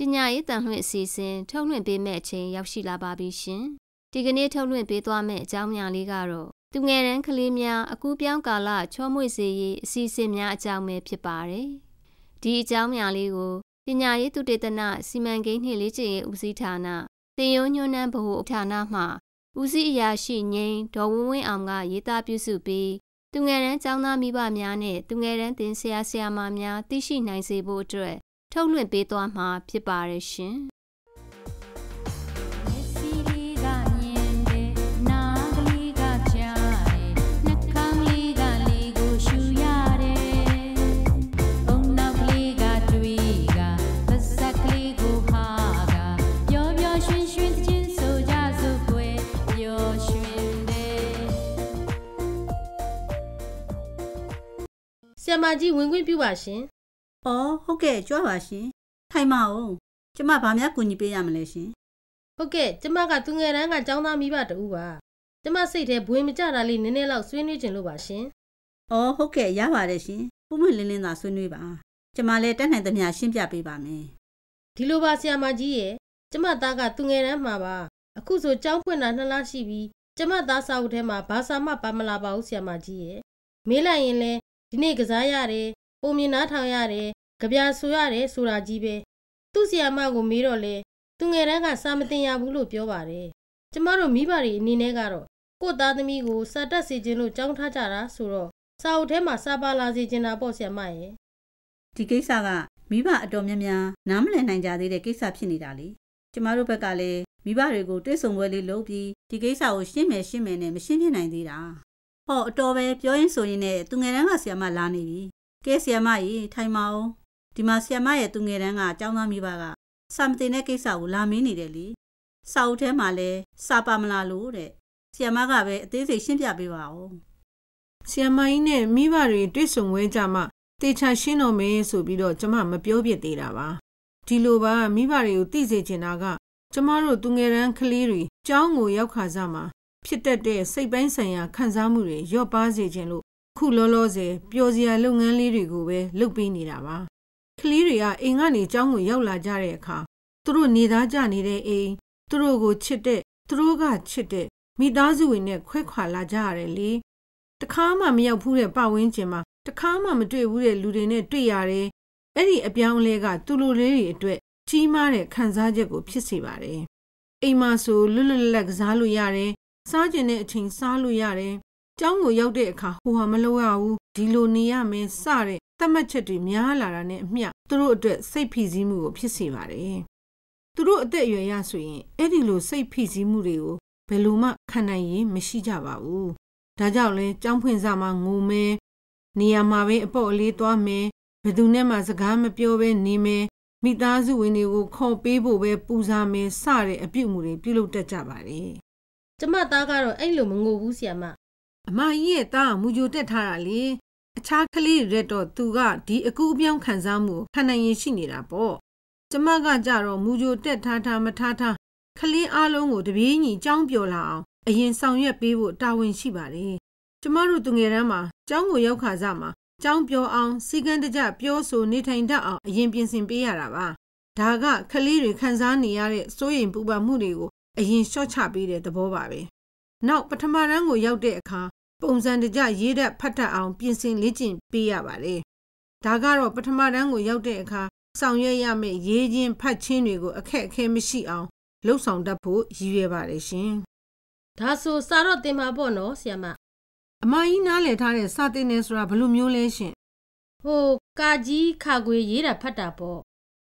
ပညာရေးတန်လှည့်အစီအစဉ်ထုတ်လွှင့်ပေးမဲ့အချိန်ရောက်ရှိလာပါပြီရှင်။ဒီကနေ့ထုတ်လွှင့်ပေးသွားမယ့်အကြောင်းများလေးကတော့သူငယ်တန်းကလေးများအကူပြောင်းကာလချောမွေ့စေရေးအစီအစဉ်များအကြောင်းပဲဖြစ်ပါတယ်။ဒီအကြောင်းများလေးကိုပညာရေးသူတေသနစီမံကိန်းနှင့်လေ့ကျင့်ရေးဦးစီးဌာနတင်ယုံညွန်းနှန်းဗဟိုဌာနမှဦးစီးအရာရှိငိမ့်ဒေါ်ဝင်းဝင်းအောင်ကရေးသားပြုစုပြီးသူငယ်တန်းကျောင်းသားမိဘများနဲ့သူငယ်တန်းတင်ဆရာဆရာမများသိရှိနိုင်စေဖို့အတွက် ထုတ်လွှင့်ပေးသွားမှာဖြစ်ပါတယ်ရှင်။ဆရာမကြီးဝင်ခွင့်ပြုပါရှင်။ အော်ဟုတ်ကဲ့ကြွားပါရှင်။ထိုင်ပါဦး။ကျမဘာများကူညီပေးရမလဲရှင်။ဟုတ်ကဲ့ကျမကသူငယ်တန်းကចောင်းသားမိဘတူပါ။ကျမစိတ်ထဲဘွေမကြတာလေးနည်းနည်းလောက်ဆွေးနွေးခြင်းလို့ပါရှင်။အော်ဟုတ်ကဲ့ရပါတယ်ရှင်။ပုံမှန်လင်းလင်းသာဆွေးနွေးပါ။ကျမလည်းတက်နိုင်သမျှရှင်းပြပေးပါမယ်။ဒီလိုပါဆရာမကြီးရဲ့ကျမသားကသူငယ်တန်းမှာပါ။အခုဆိုကျောင်းဖွင့်တာနှစ်လရှိပြီ။ကျမသားစာအုပ်ထဲမှာဘာစာမှပါမလာပါဘူးဆရာမကြီးရဲ့။မေးလိုက်ရင်လည်းဒီနေ့ကစားရတယ် ပုံမြင်နားထောင်ရတယ်ကြပြဆိုရတယ်ဆိုတာကြီးပဲသူ့ဆီယာမကိုမေးတော့လေသူငယ်တန်းကစာမတင်ရဘူးလို့ပြောပါတယ်ကျမတို့မိဘတွေအနေနဲ့ကတော့ကို့သားသမီးကိုစာတက်စေခြင်းလို့ကြောင်းထားကြတာဆိုတော့စာအုပ်ထဲမှာစာပါလာစေခြင်းတာပေါ့ဆရာမရဲ့ဒီကိစ္စကမိဘအတော်များများနားမလည်နိုင်ကြသေးတဲ့ကိစ္စဖြစ်နေတာလေကျမတို့ဘက်ကလည်းမိဘတွေကိုတွေးဆုံပွဲလေးလုပ်ပြီးဒီကိစ္စကိုရှင်းမယ်ရှင်းမယ်နဲ့မရှင်းပြနိုင်သေးတာဟောအတော်ပဲပြောရင်းဆိုရင်နဲ့သူငယ်တန်းကဆီယမလာနေပြီ ကဲဆီယမကြီးထိုင်မအောင်ဒီမှာဆီယမရဲ့သူငယ်တန်းကအကြောင်းသားမိဘကစာမတင်တဲ့ကိစ္စကိုလာမင်းနေတယ်လေစာအုပ်ထဲမှာလဲစာပါမလာလို့တဲ့ဆီယမကပဲအသေးစိတ်ရှင်းပြပေးပါဦးဆီယမကြီးနဲ့မိဘတွေတွေ့ဆုံဝဲကြမှတေချာရှင်းတော့မယ်ဆိုပြီးတော့ကျမမပြောပြသေးတာပါဒီလိုပါမိဘတွေကိုသိစေချင်တာကကျမတို့သူငယ်တန်းကလေးတွေကျောင်းကိုရောက်ခါစားမှာဖြစ်တတ်တဲ့စိတ်ပိုင်းဆိုင်ရာခံစားမှုတွေလျော့ပါစေခြင်းလို့ ခုလောလောဆယ်ပျော်စရာလုပ်ငန်းလေးတွေကိုပဲလုပ်ပေးနေတာပါကလေးတွေကအိမ်ကနေကျောင်းကိုရောက်လာကြတဲ့အခါသူတို့နေသားကြနေတဲ့အိမ်သူတို့ကိုချစ်တဲ့သူတို့ကချစ်တဲ့မိသားစုဝင်နဲ့ခွဲခွာလာကြရတယ်လေတခါမှမရောက်ဘူးတဲ့ပတ်ဝန်းကျင်မှာတခါမှမတွေ့ဘူးတဲ့လူတွေနဲ့တွေ့ရတယ်အဲ့ဒီအပြောင်းလဲကသူလိုလေးတွေအတွက်ကြီးမားတဲ့ခံစားချက်ကိုဖြစ်စေပါတယ်အိမ်မှာဆိုလွတ်လွတ်လပ်လပ်ကစားလို့ရတယ်စားကျင်တဲ့အချိန်စားလို့ရတယ်။ ကျောင်းကိုရောက်တဲ့အခါဟိုဟာမလုပ်ရဘူးဒီလိုနေရမယ်စတဲ့သတ်မှတ်ချက်တွေများလာတာနဲ့အမျှသူတို့အတွက်စိတ်ဖိစီးမှုကိုဖြစ်စေပါတယ်။သူတို့အသက်အရွယ်ရဆိုရင်အဲ့ဒီလိုစိတ်ဖိစီးမှုတွေကိုဘယ်လိုမှခံနိုင်ရင်မရှိကြပါဘူး။ဒါကြောင့်လဲကျောင်းဖွင့်စားမှငိုမယ်နေရာမှာပဲအပေါ့အလေးသွားမယ်ဘယ်သူနဲ့မှစကားမပြောဘဲနေမယ်မိသားစုဝင်တွေကိုခေါ်ပေးဖို့ပဲပူဇော်မယ်စတဲ့အပြုတ်မှုတွေပြုလုပ်တတ်ကြပါတယ်ကျမသားကတော့အဲ့လိုမငိုဘူးဆီယမ အမကြီးရဲ့သားမူကြိုတက်ထားတာလေအခြားကလေးတွေတော့သူကဒီအကူအပြောင်းခံစားမှုခံနိုင်ရင်ရှိနေတာပေါ့ကျမကကြတော့မူကြိုတက်ထားထားမထားထားကလေးအလုံးကိုတပြေးညီကြောင်းပြော်လာအောင်အရင်ဆောင်ရွက်ပေးဖို့တာဝန်ရှိပါတယ်ကျမတို့သူငယ်တန်းမှာကျောင်းကိုရောက်ခါစားမှာကျောင်းပြောအောင်စီကံတကြပြောဆိုနေထိုင်တတ်အောင်အရင်ပြင်ဆင်ပေးရတာပါဒါကကလေးတွေခံစားနေရတဲ့စိုးရိမ်ပူပန်မှုတွေကိုအရင်လျှော့ချပေးတဲ့သဘောပါပဲနောက်ပထမတန်းကိုရောက်တဲ့အခါ ပုံစံတကျရေးတတ်ဖတ်တတ်အောင်ပြင်ဆင်လေ့ကျင့်ပေးရပါတယ်ဒါကတော့ပထမတန်းကိုရောက်တဲ့အခါဆောင်ရွက်ရမယ့်ရေးချင်းဖတ်ချင်းတွေကိုအခက်အခဲမရှိအောင်လှုပ်ဆောင်တတ်ဖို့ရည်ရွယ်ပါတယ်ရှင်ဒါဆိုစာတော့တင်ပါပေါ့နော်ဆရာမအမကြီးနားလည်ထားတဲ့စာတင်နေဆိုတာဘယ်လိုမျိုးလဲရှင်ဟိုကာကြီးခါခွေရေးတာဖတ်တာပေါ့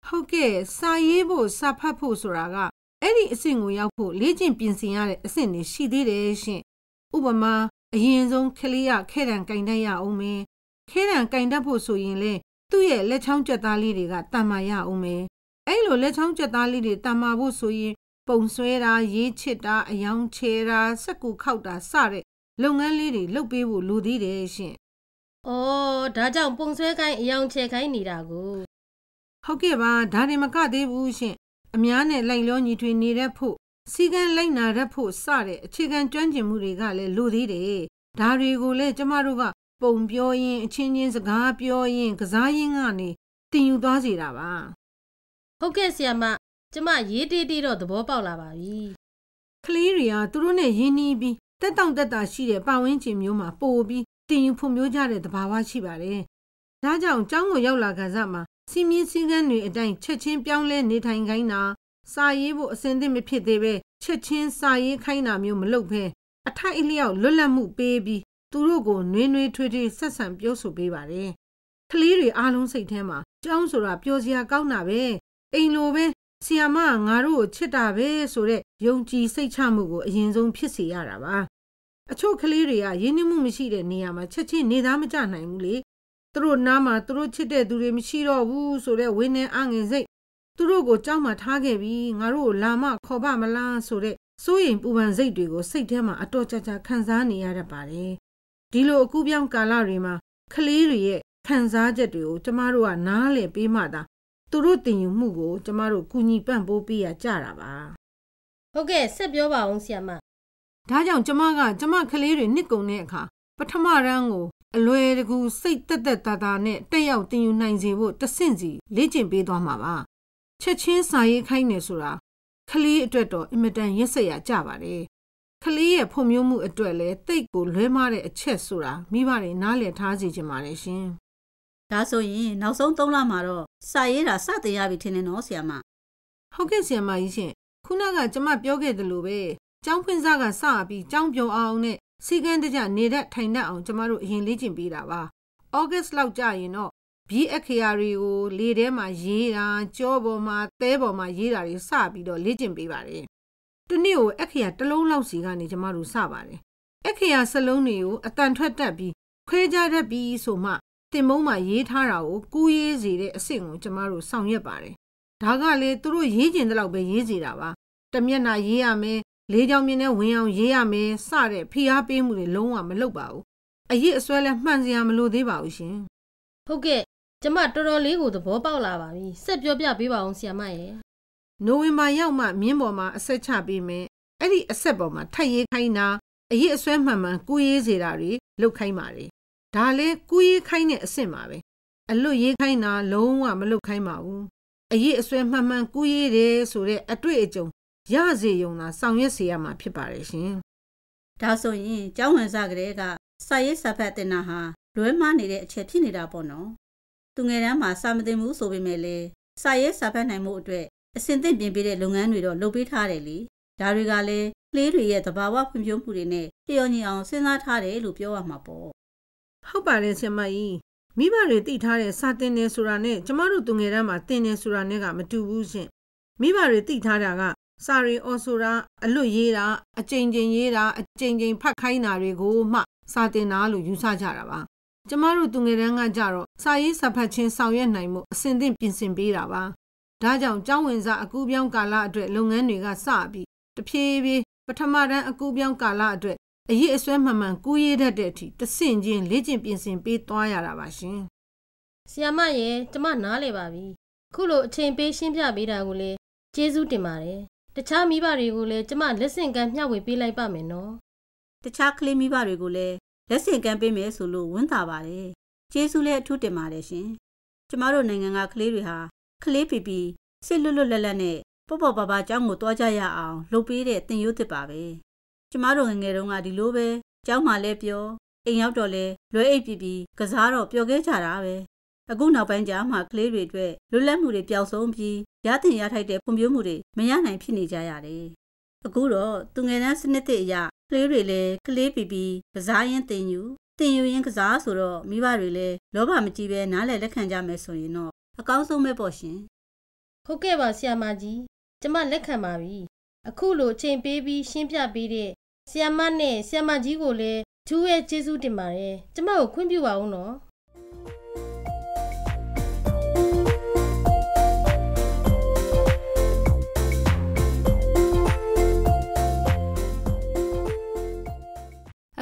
ဟုတ်ကဲ့စာရေးဖို့စာဖတ်ဖို့ဆိုတာကအဲ့ဒီအဆင့်ကိုရောက်ဖို့လေ့ကျင့်ပြင်ဆင်ရတဲ့အဆင့်တွေရှိသေးတယ်ရှင်ဥပမာ အရင်ဆုံးကလေးရခဲတံကင်တတ်ရအောင်မယ်ခဲတံကင်တတ်ဖို့ဆိုရင်လေသူ့ရဲ့လက်ချောင်းကြက်သားလေးတွေကတန်မာရအောင်မယ်အဲ့လိုလက်ချောင်းကြက်သားလေးတွေတန်မာဖို့ဆိုရင်ပုံဆွဲတာရေးချစ်တာအယောင်ချေတာစက်ကူခောက်တာစတဲ့လုပ်ငန်းလေးတွေလုပ်ပေးဖို့လိုသေးတယ်ရှင်။အော်ဒါကြောင့်ပုံဆွဲခိုင်းအယောင်ချေခိုင်းနေတာကိုဟုတ်ကဲ့ပါဒါတွေမကသေးဘူးရှင်အများနဲ့လိုက်လောညီထွေနေတတ်ဖို့ စီကံလိုက်နာတတ်ဖို့စတဲ့အခြေခံကျွမ်းကျင်မှုတွေကလည်းလိုသေးတယ်။ဒါတွေကိုလည်းကျမတို့ကပုံပြောရင်အချင်းချင်းစကားပြောရင်ကစားရင်းကနေတင်ယူသွားစေတာပါဟုတ်ကဲ့ဆီယမကျမရေးတေးတေးတော့သဘောပေါက်လာပါပြီကလေးတွေကသူတို့နဲ့ရင်းနှီးပြီးတက်တောင့်တက်တာရှိတဲ့ပတ်ဝန်းကျင်မျိုးမှာပို့ပြီးတင်ယူဖွံ့ဖြိုးကြတဲ့သဘာဝရှိပါတယ်။ဒါကြောင့်ကျောင်းကိုရောက်လာကစားမှာစီမင်းစည်းကမ်းတွေအတိုင်းချက်ချင်းပြောင်းလဲနေထိုင်ခိုင်းတာ စာရေးဖို့အစဉ်သင့်မဖြစ်သေးပဲချက်ချင်းစာရေးခိုင်းတာမျိုးမလုပ်ဘဲအထိုက်အလျောက်လွတ်လပ်မှုပေးပြီးသူတို့ကိုနှွေးနှွေးထွေးထွေးဆက်ဆံပြောဆိုပေးပါတယ်။ကလေးတွေအားလုံးစိတ်ထဲမှာကျောင်းဆိုတာပျော်စရာကောင်းတာပဲအိမ်လိုပဲဆီယာမကငါတို့ကိုချစ်တာပဲဆိုတဲ့ယုံကြည်စိတ်ချမှုကိုအရင်ဆုံးဖြစ်စေရတာပါအချို့ကလေးတွေကရင်းနှီးမှုမရှိတဲ့နေရာမှာချက်ချင်းနေသားမကြနိုင်ဘူးလေသူတို့နားမှာသူတို့ချစ်တဲ့သူတွေမရှိတော့ဘူးဆိုတဲ့ဝင်းနေအငင်စိတ် သူတို့ကိုကြောက်မှထားခဲ့ပြီးငါတို့ကိုလာမခေါ်ပါမလားဆိုတဲ့စိုးရိမ်ပူပန်စိတ်တွေကိုစိတ်ထဲမှာအတော်ကြာကြာခံစားနေရတတ်ပါတယ်ဒီလိုအကူပြောင်းကာလတွေမှာကလေးတွေရဲ့ခံစားချက်တွေကိုကျမတို့ကနားလည်ပေးမှသာသူတို့တင်ယူမှုကိုကျမတို့ကူညီပံ့ပိုးပေးရကြတာပါဟုတ်ကဲ့ဆက်ပြောပါအောင်ဆီယမဒါကြောင့်ကျမကကျမကလေးတွေနှစ်ကုန်တဲ့အခါပထမရန်ကိုအလွယ်တကူစိတ်တက်တက်တာတာနဲ့တက်ရောက်တင်ယူနိုင်စေဖို့တဆင့်စီလေ့ကျင့်ပေးသွားမှာပါ ချက်ချင်းစာရေးခိုင်းနေဆိုတာကလေးအတွက်တော့အင်မတန်ရစ်စရာကြပါတယ်ကလေးရဲ့ဖွံ့ဖြိုးမှုအတွက်လည်းတိတ်ကိုလွဲမားတဲ့အချက်ဆိုတာမိဘတွေနားလည်ထားစီချင်ပါတယ်ရှင်ဒါဆိုရင်နောက်ဆုံး3လမှာတော့စာရေးတာစတင်ရပြီထင်တယ်နော်ဆရာမဟုတ်ကဲ့ဆရာမကြီးရှင်ခုနကကျမပြောခဲ့သလိုပဲကျောင်းဖွင့်စားကစပြီးကျောင်းပြုံအောင်နဲ့စီကန်းတကြနေတတ်ထိုင်တတ်အောင်ကျမတို့အရင်လေ့ကျင့်ပေးတာပါ။ဩဂတ်လောက်ကြာရင်တော့ ဘီအခရာတွေကိုလေထဲမှာရေးတာကြောပေါ်မှာသဲပေါ်မှာရေးတာတွေစပြီးတော့လေ့ကျင့်ပေးပါတယ်။ဒီနေ့ကိုအခရာတစ်လုံးလောက်စီကနေကျမတို့စပါတယ်။အခရာစလုံးတွေကိုအတန်ထွက်တတ်ပြီးခွဲခြားတတ်ပြီးဆိုမှတင်မုံမှာရေးထားတာကိုကူးရေးစေတဲ့အဆင့်ကိုကျမတို့ဆောင်ရွက်ပါတယ်။ဒါကလေသူတို့ရေးကျင်တဲ့လောက်ပဲရေးစီတာပါ။တမျက်နှာရေးရမယ်လေးချောင်းမြင်းနဲ့ဝင်အောင်ရေးရမယ်စတဲ့ဖိအားပေးမှုတွေလုံးဝမလုပ်ပါဘူးအရေးအစွဲလဲမှန်စရာမလိုသေးပါဘူးရှင်ဟုတ်ကဲ့ ကျမတော်တော်လေးကိုသဘောပေါက်လာပါပြီဆက်ပြောပြပေးပါအောင်ဆီယမရဲ့နိုဝင်ဘာရောက်မှမြင်းပေါ်မှာအဆက်ချပေးမယ်အဲ့ဒီအဆက်ပေါ်မှာထပ်ရေးခိုင်းတာအရေးအစွဲမှန်မှန်ကူရေးစေတာတွေလုပ်ခိုင်းပါလေဒါလဲကူရေးခိုင်းတဲ့အဆင့်ပါပဲအလွတ်ရေးခိုင်းတာလုံးဝမလုပ်ခိုင်းပါဘူးအရေးအစွဲမှန်မှန်ကူရေးတယ်ဆိုတဲ့အတွေ့အကြုံရစေုံသာဆောင်ရွက်စေရမှာဖြစ်ပါတယ်ရှင်ဒါဆိုရင်ကျောင်းဝင်စားကလေးကစာရေးစာဖတ်တင်တာဟာလွဲမှားနေတဲ့အချက်ဖြစ်နေတာပေါ့နော် သူငယ်တန်းမှာစာမတင်ဘူးဆိုပေမဲ့လေစာရေးစာဖတ်နိုင်မှုအတွက်အစဉ်သင့်ပြင်ပေးတဲ့လုပ်ငန်းတွေတော့လုပ်ပေးထားတယ်လေဒါတွေကလည်းကလေးတွေရဲ့သဘာဝဖွံ့ဖြိုးမှုတွေနဲ့လျော်ညီအောင်စဉ်းစားထားတယ်လို့ပြောရမှာပေါ့ဟုတ်ပါတယ်ဆရာမကြီးမိဘတွေသိထားတဲ့စာတင်နေဆိုတာနဲ့ကျမတို့သူငယ်တန်းမှာတင်နေဆိုတာနဲ့ကမတူဘူးရှင်မိဘတွေသိထားတာကစာရီအော်ဆိုတာအလွတ်ရေးတာအကြိမ်ကြိမ်ရေးတာအကြိမ်ကြိမ်ဖတ်ခိုင်းတာတွေကိုမှစာတင်တာလို့ယူဆကြတာပါ ကျမတို့သူငယ်တန်းကကြတော့စာရေးစာဖတ်ခြင်းဆောင်ရွက်နိုင်မှုအစဉ်သင့်ပြင်ဆင်ပေးတာပါဒါကြောင့်ကျောင်းဝင်စာအကူပြောင်းကာလအတွက်လုပ်ငန်းတွေကစပြီးတဖြည်းဖြည်းပထမတန်းအကူပြောင်းကာလအတွက်အရေးအစွဲမှန်မှန်ကူးရေးတတ်တဲ့အထိတဆင့်ချင်းလေ့ကျင့်ပြင်ဆင်ပေးသွားရတာပါရှင်ဆီယမရဲ့ကျမနားလေပါပြီခုလိုအချိန်ပေးရှင်းပြပေးတာကိုလည်းကျေးဇူးတင်ပါတယ်တခြားမိဘတွေကိုလည်းကျမလက်ဆင့်ကမ်းမျှဝေပေးလိုက်ပါမယ်နော်တခြားကလေးမိဘတွေကိုလည်း လက်ဆင့်ကမ်းပေးမယ်ဆိုလို့ဝန်တာပါတယ်ကျေးဇူးလည်းအထူးတင်ပါတယ်ရှင်ကျမတို့နိုင်ငံကကလေးတွေဟာကလေးပီပီစစ်လွတ်လွတ်လပ်လပ်နဲ့ပေါ့ပေါ့ပါပါအကြောင်းကိုတွားကြရအောင်လုပ်ပေးတဲ့တင်ရိုးသစ်ပါပဲကျမတို့ငယ်ငယ်တုန်းကဒီလိုပဲကျောင်းမှာလည်းပြောအိမ်ရောက်တော့လဲလွဲအိပ်ပီပီကစားတော့ပျော်ခဲ့ကြတာပဲအခုနောက်ပိုင်းကျမှကလေးတွေအတွက်လွတ်လပ်မှုတွေပျောက်ဆုံးပြီးရတင်ရထိုက်တဲ့ဖွံ့ဖြိုးမှုတွေမရနိုင်ဖြစ်နေကြရတယ်အခုတော့သူငယ်တန်းစနစ်သစ်အရက လေးတွေလည်းကလေးပီပီကစားရင်တင်ယူတင်ယူရင်ကစားဆိုတော့မိဘတွေလည်းလောဘမကြီးပဲနားလည်လက်ခံကြမယ်ဆိုရင်တော့အကောင်းဆုံးပဲပေါ့ရှင်ဟုတ်ကဲ့ပါဆီယမကြီးကျမလက်ခံပါပြီအခုလိုအချိန်ပေးပြီးရှင်းပြပေးတဲ့ဆီယမနဲ့ဆီယမကြီးကိုလည်းကျူးရဲ့ကျေးဇူးတင်ပါတယ်ကျမကိုခွင့်ပြုပါဦးနော်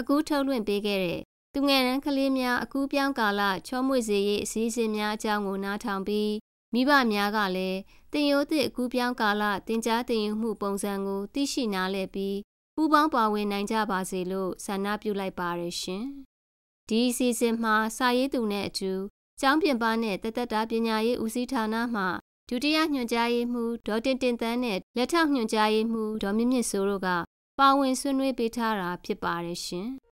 အကူးထုတ်လွှင့်ပေးခဲ့တဲ့သူငယ်တန်းကလေးများအကူးပြောင်းကာလချောမွေ့စေရေးအစည်းအဝေးများအကြောင်းကိုနားထောင်ပြီးမိဘများကလည်းတင်ရိုးသည့်အကူးပြောင်းကာလတင်ကြားတင်ယူမှုပုံစံကိုသိရှိနားလည်ပြီးပူးပေါင်းပါဝင်နိုင်ကြပါစေလို့ဆန္ဒပြုလိုက်ပါရရှင်။ဒီအစည်းအဝေးမှာစာရေးသူနဲ့အတူကျောင်းပြင်ပနဲ့တသက်တာပညာရေးဦးစီးဌာနမှဒုတိယညွှန်ကြားရေးမှူးဒေါ်တင်တင်သန်းနဲ့လက်ထောက်ညွှန်ကြားရေးမှူးဒေါ်မြင့်မြင့်စိုးတို့က ပါဝင်ဆွေးနွေးပေးထားတာဖြစ်ပါတယ်ရှင်။